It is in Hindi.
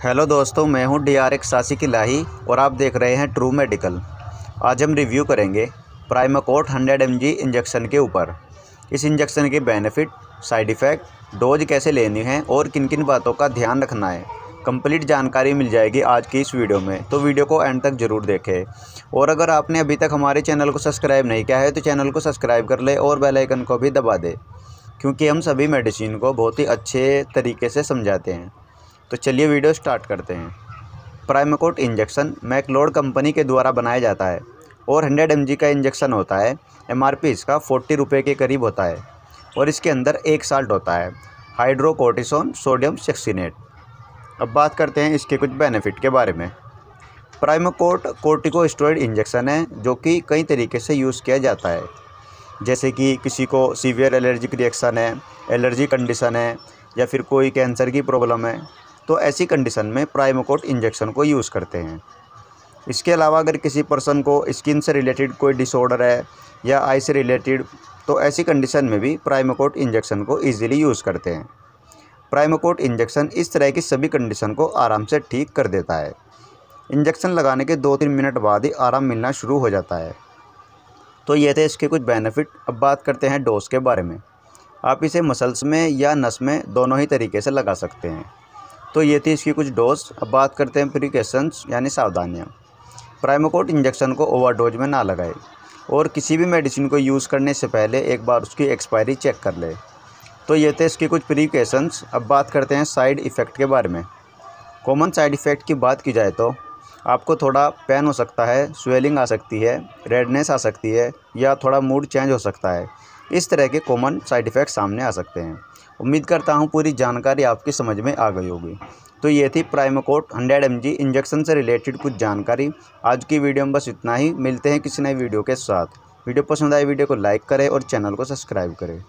हेलो दोस्तों, मैं हूँ डी आर एक्स सासी लाही और आप देख रहे हैं ट्रू मेडिकल आज हम रिव्यू करेंगे प्राइमाकोट हंड्रेड एमजी इंजेक्शन के ऊपर। इस इंजेक्शन के बेनिफिट, साइड इफ़ेक्ट, डोज कैसे लेनी है और किन किन बातों का ध्यान रखना है। कंप्लीट जानकारी मिल जाएगी आज की इस वीडियो में तो वीडियो को एंड तक ज़रूर देखें। और अगर आपने अभी तक हमारे चैनल को सब्सक्राइब नहीं किया है तो चैनल को सब्सक्राइब कर ले और बेल आइकन को भी दबा दे, क्योंकि हम सभी मेडिसिन को बहुत ही अच्छे तरीके से समझाते हैं। तो चलिए वीडियो स्टार्ट करते हैं। प्राइमकोट इंजेक्शन मैकलोड कंपनी के द्वारा बनाया जाता है और 100 एम का इंजेक्शन होता है। एमआरपी इसका फोर्टी रुपये के करीब होता है और इसके अंदर एक साल्ट होता है। हाइड्रोकोटिसोन सोडियम सेक्सीनेट अब बात करते हैं इसके कुछ बेनिफिट के बारे में। प्राइमकोट कोर्टिकोस्टेरॉइड इंजेक्शन है जो कि कई तरीके से यूज़ किया जाता है। जैसे कि किसी को सीवियर एलर्जिक रिएक्शन है एलर्जी कंडीशन है, या फिर कोई कैंसर की प्रॉब्लम है। तो ऐसी कंडीशन में प्राइमोकोट इंजेक्शन को यूज़ करते हैं। इसके अलावा अगर किसी पर्सन को स्किन से रिलेटेड कोई डिसऑर्डर है या आई से रिलेटेड तो ऐसी कंडीशन में भी प्राइमोकोट इंजेक्शन को ईजिली यूज़ करते हैं। प्राइमोकोट इंजेक्शन इस तरह की सभी कंडीशन को आराम से ठीक कर देता है। इंजेक्शन लगाने के दो तीन मिनट बाद ही आराम मिलना शुरू हो जाता है। तो ये थे इसके कुछ बेनिफिट अब बात करते हैं डोज के बारे में। आप इसे मसल्स में या नस में दोनों ही तरीके से लगा सकते हैं। तो ये थी इसकी कुछ डोज अब बात करते हैं प्रिकॉशंस यानी सावधानियाँ। प्राइमोकोट इंजेक्शन को ओवरडोज में ना लगाए और किसी भी मेडिसिन को यूज़ करने से पहले एक बार उसकी एक्सपायरी चेक कर ले। तो ये थे इसके कुछ प्रिकॉशंस अब बात करते हैं साइड इफ़ेक्ट के बारे में। कॉमन साइड इफ़ेक्ट की बात की जाए तो आपको थोड़ा पेन हो सकता है स्वेलिंग आ सकती है रेडनेस आ सकती है, या थोड़ा मूड चेंज हो सकता है। इस तरह के कॉमन साइड इफ़ेक्ट सामने आ सकते हैं। उम्मीद करता हूँ पूरी जानकारी आपकी समझ में आ गई होगी। तो ये थी प्राइमोकोट हंड्रेड एम इंजेक्शन से रिलेटेड कुछ जानकारी। आज की वीडियो में बस इतना ही। मिलते हैं किसी नए वीडियो के साथ। वीडियो पसंद आए, वीडियो को लाइक करें और चैनल को सब्सक्राइब करें।